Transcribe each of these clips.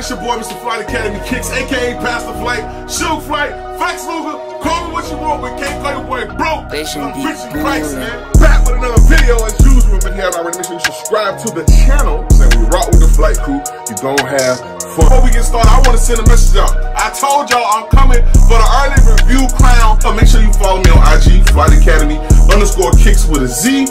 It's your boy, Mr. Flight Academy Kicks, aka Pastor Flight, Shoe Flight, Flex Luger. Call me what you want, but can't call your boy broke. I'm in Christ, man. Back with another video as usual. If you haven't already, make sure you subscribe to the channel. And we rock with the flight crew. You gon' have fun. Before we get started, I want to send a message out. I told y'all I'm coming for the early review crown. So make sure you follow me on IG, Flight Academy underscore kicks with a Z.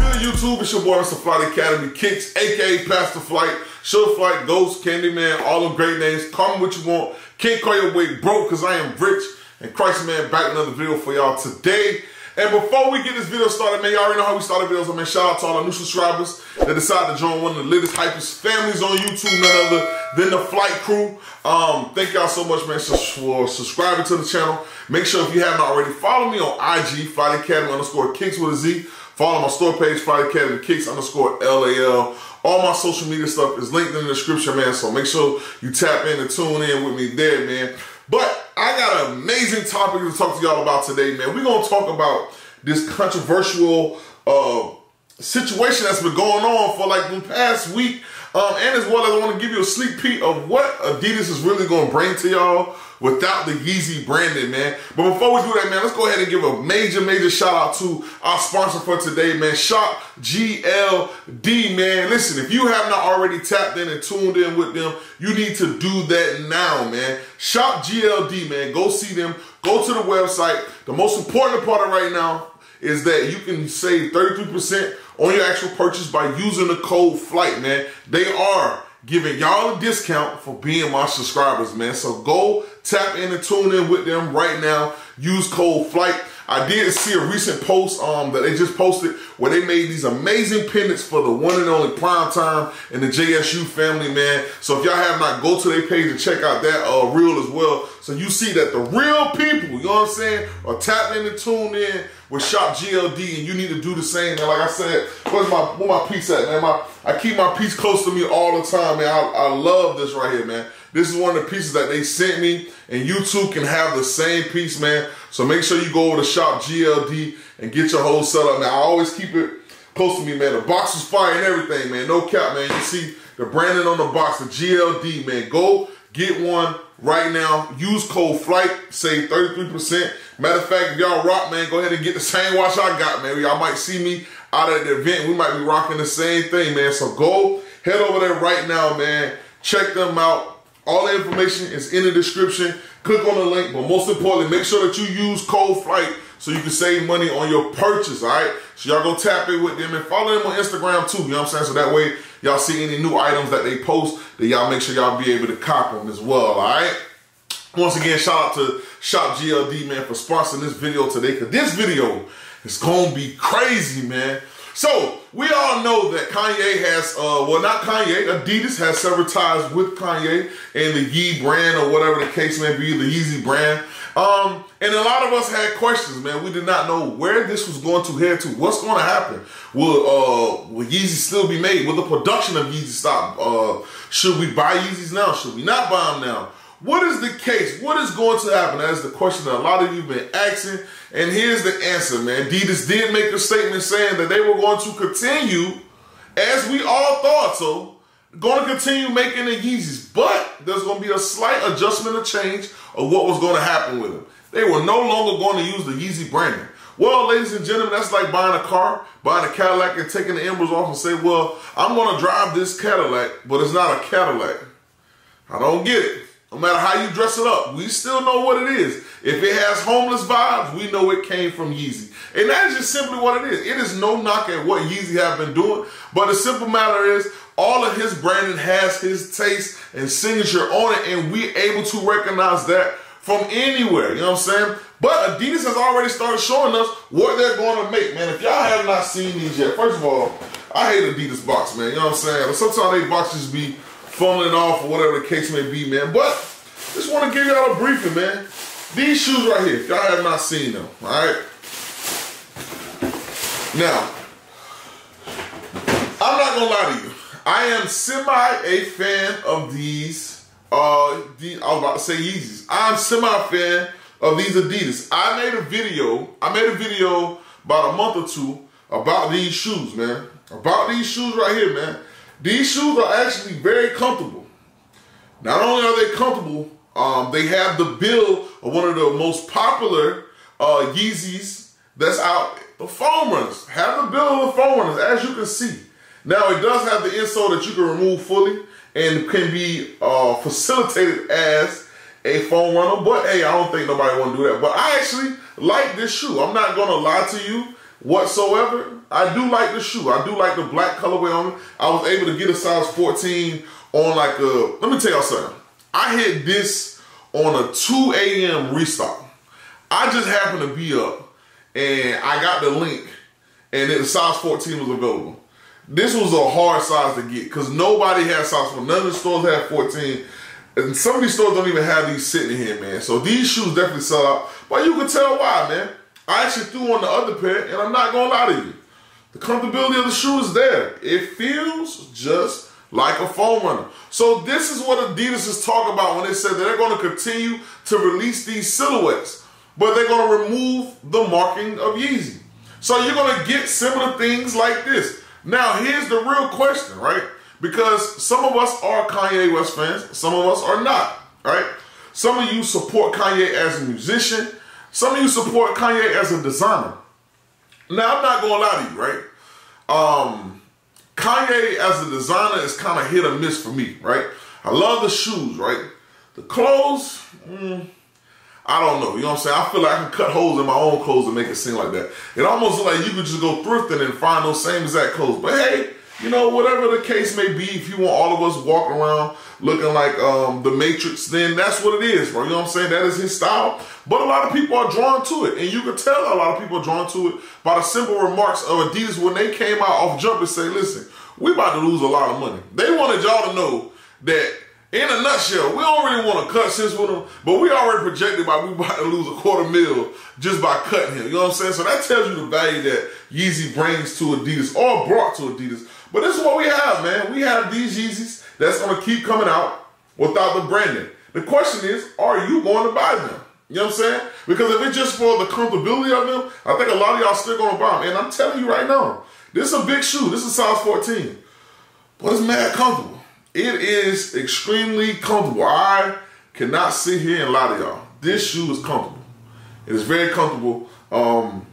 Good YouTube, it's your boy Mr. Flight Academy Kicks, aka Pastor Flight, Show Flight, Ghost, Candyman, all them great names. Call me what you want. Can't call your way broke because I am rich. And Christ Man back another video for y'all today. And before we get this video started, man, y'all already know how we started videos. I mean, shout out to all our new subscribers that decided to join one of the latest hypest families on YouTube, none other than the Flight Crew. Um, thank y'all so much, man, for subscribing to the channel. Make sure if you haven't already, follow me on IG, Flight Academy underscore kicks with a Z. Follow my store page, Flight Academy Kicks underscore LAL. All my social media stuff is linked in the description, man. So make sure you tap in and tune in with me there, man. But I got an amazing topic to talk to y'all about today, man. We're gonna talk about this controversial uh, situation that's been going on for like the past week. Um, and as well as I want to give you a sneak peek of what Adidas is really going to bring to y'all without the Yeezy branding, man. But before we do that, man, let's go ahead and give a major, major shout out to our sponsor for today, man, Shop GLD, man. Listen, if you have not already tapped in and tuned in with them, you need to do that now, man. Shop GLD, man. Go see them. Go to the website. The most important part of right now is that you can save 33% on your actual purchase by using the code FLIGHT, man. They are giving y'all a discount for being my subscribers, man. So go tap in and tune in with them right now. Use code FLIGHT. I did see a recent post um, that they just posted where they made these amazing pendants for the one and only prime time in the JSU family, man. So if y'all have not, go to their page and check out that uh, reel as well. So you see that the real people, you know what I'm saying, are tapped in and tuned in with Shop GLD, and you need to do the same, man. Like I said, where's my where my piece at, man? My I keep my piece close to me all the time, man. I, I love this right here, man. This is one of the pieces that they sent me, and you too can have the same piece, man. So make sure you go over to Shop GLD and get your whole setup. Now I always keep it close to me, man. The box is fire and everything, man. No cap, man. You see the branding on the box, the GLD, man. Go get one right now. Use code FLIGHT, save 33%. Matter of fact, if y'all rock, man, go ahead and get the same watch I got, man. Y'all might see me out at the event. We might be rocking the same thing, man. So go head over there right now, man. Check them out. All the information is in the description. Click on the link, but most importantly, make sure that you use code FLIGHT so you can save money on your purchase, all right? So y'all go tap it with them and follow them on Instagram too, you know what I'm saying? So that way y'all see any new items that they post, that y'all make sure y'all be able to cop them as well, all right? Once again, shout out to Shop GLD, man, for sponsoring this video today, because this video is going to be crazy, man. So, we all know that Kanye has, uh, well, not Kanye, Adidas has several ties with Kanye and the Yee brand or whatever the case may be, the Yeezy brand. Um, and a lot of us had questions, man. We did not know where this was going to head to. What's going to happen? Will, uh, will Yeezy still be made? Will the production of Yeezy stop? Uh, should we buy Yeezys now? Should we not buy them now? What is the case? What is going to happen? That is the question that a lot of you have been asking. And here's the answer, man. Adidas did make a statement saying that they were going to continue, as we all thought so, going to continue making the Yeezys. But there's going to be a slight adjustment or change of what was going to happen with them. They were no longer going to use the Yeezy branding. Well, ladies and gentlemen, that's like buying a car, buying a Cadillac and taking the embers off and say, well, I'm going to drive this Cadillac, but it's not a Cadillac. I don't get it. No matter how you dress it up, we still know what it is. If it has homeless vibes, we know it came from Yeezy. And that is just simply what it is. It is no knock at what Yeezy have been doing, but the simple matter is all of his branding has his taste and signature on it, and we able to recognize that from anywhere. You know what I'm saying? But Adidas has already started showing us what they're going to make, man. If y'all have not seen these yet, first of all, I hate Adidas box, man. You know what I'm saying? Sometimes they boxes be fumbling off or whatever the case may be, man. But just want to give y'all a briefing, man. These shoes right here, y'all have not seen them, all right? Now, I'm not gonna lie to you. I am semi a fan of these. Uh, the, I was about to say Yeezys. I'm semi fan of these Adidas. I made a video. I made a video about a month or two about these shoes, man. About these shoes right here, man. These shoes are actually very comfortable. Not only are they comfortable, um, they have the build of one of the most popular uh, Yeezys that's out. The foam runners have the build of the foam runners, as you can see. Now it does have the insole that you can remove fully and can be uh, facilitated as a foam runner. But hey, I don't think nobody want to do that. But I actually like this shoe. I'm not gonna lie to you whatsoever. I do like the shoe. I do like the black colorway on it. I was able to get a size 14 on like a, let me tell y'all something. I hit this on a 2 a.m. restock. I just happened to be up and I got the link and the size 14 was available. This was a hard size to get because nobody had size 14. None of the stores had 14. And some of these stores don't even have these sitting here, man. So these shoes definitely sell out. But you can tell why, man. I actually threw on the other pair, and I'm not gonna lie to you. The comfortability of the shoe is there. It feels just like a foam runner. So this is what Adidas is talking about when they said that they're gonna continue to release these silhouettes, but they're gonna remove the marking of Yeezy. So you're gonna get similar things like this. Now here's the real question, right? Because some of us are Kanye West fans, some of us are not, right? Some of you support Kanye as a musician, some of you support Kanye as a designer. Now, I'm not gonna lie to you, right? Um, Kanye as a designer is kind of hit or miss for me, right? I love the shoes, right? The clothes, mm, I don't know. You know what I'm saying? I feel like I can cut holes in my own clothes and make it seem like that. It almost like you could just go thrifting and find those same exact clothes. But hey, you know, whatever the case may be, if you want all of us walking around looking like um, the Matrix, then that's what it is, bro. You know what I'm saying? That is his style. But a lot of people are drawn to it. And you can tell a lot of people are drawn to it by the simple remarks of Adidas when they came out off jump and say, listen, we about to lose a lot of money. They wanted y'all to know that in a nutshell, we don't really want to cut since with him, but we already projected by we about to lose a quarter mil just by cutting him. You know what I'm saying? So that tells you the value that Yeezy brings to Adidas or brought to Adidas. But this is what we have, man. We have these Yeezys that's going to keep coming out without the branding. The question is, are you going to buy them? You know what I'm saying? Because if it's just for the comfortability of them, I think a lot of y'all still going to buy them. And I'm telling you right now, this is a big shoe. This is size 14. But it's mad comfortable. It is extremely comfortable. I cannot sit here and lie to y'all. This shoe is comfortable. It is very comfortable. Um,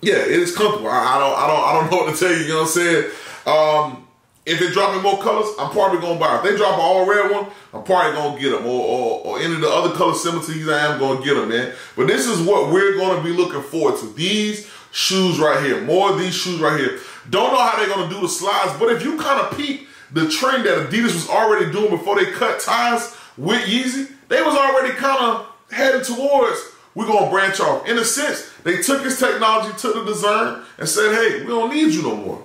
yeah, it is comfortable. I, I, don't, I don't, I don't know what to tell you. You know what I'm saying? Um, if they drop in more colors, I'm probably gonna buy. If they drop an all red one, I'm probably gonna get them. Or, or, or any of the other color these, I am gonna get them, man. But this is what we're gonna be looking forward to. These shoes right here. More of these shoes right here. Don't know how they're gonna do the slides, but if you kind of peep the trend that Adidas was already doing before they cut ties with Yeezy, they was already kind of headed towards we're gonna branch off. In a sense, they took his technology to the design and said, hey, we don't need you no more.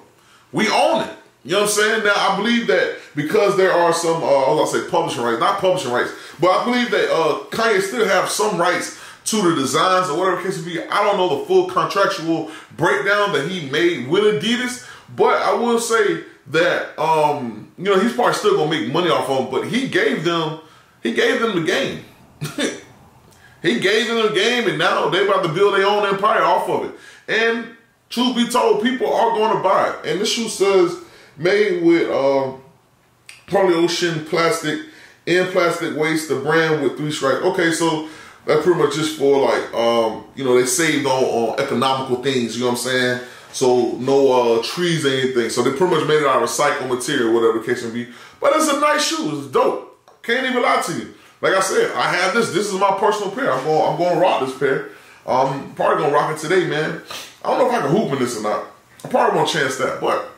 We own it. You know what I'm saying? Now, I believe that because there are some, uh, I was to say publishing rights, not publishing rights, but I believe that uh, Kanye still have some rights to the designs or whatever case may be. I don't know the full contractual breakdown that he made with Adidas, but I will say that, um, you know, he's probably still to make money off of them, but he gave them, he gave them the game. he gave them the game, and now they're about to build their own empire off of it. And truth be told, people are going to buy it. And this shoe says made with uh, Parley Ocean plastic and plastic waste, the brand with three stripes. Okay, so that pretty much just for like, um, you know, they saved on, on economical things, you know what I'm saying? So no uh, trees or anything. So they pretty much made it out of recycled material, whatever the case may be. But it's a nice shoe. It's dope. Can't even lie to you. Like I said, I have this. This is my personal pair. I'm going. I'm going to rock this pair. Um, probably gonna rock it today, man. I don't know if I can hoop in this or not. I probably won't chance that, but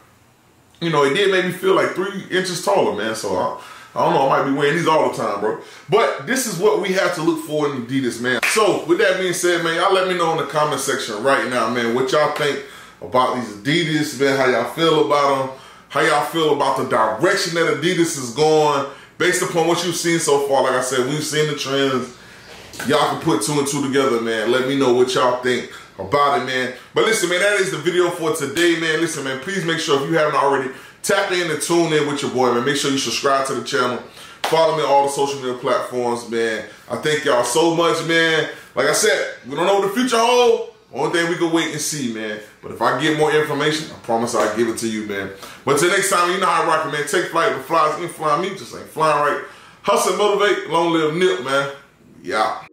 you know, it did make me feel like three inches taller, man. So I, I don't know, I might be wearing these all the time, bro. But this is what we have to look for in Adidas, man. So with that being said, man, y'all let me know in the comment section right now, man, what y'all think about these Adidas, man, how y'all feel about them, how y'all feel about the direction that Adidas is going, based upon what you've seen so far. Like I said, we've seen the trends. Y'all can put two and two together, man. Let me know what y'all think about it, man. But listen, man, that is the video for today, man. Listen, man, please make sure if you haven't already, tap in and tune in with your boy, man. Make sure you subscribe to the channel. Follow me on all the social media platforms, man. I thank y'all so much, man. Like I said, we don't know what the future holds. Only thing we can wait and see, man. But if I get more information, I promise I'll give it to you, man. But till next time, you know how I rock it, man. Take flight with flies ain't flying me, just ain't flying right. Hustle, motivate, long live Nip, man. Yeah.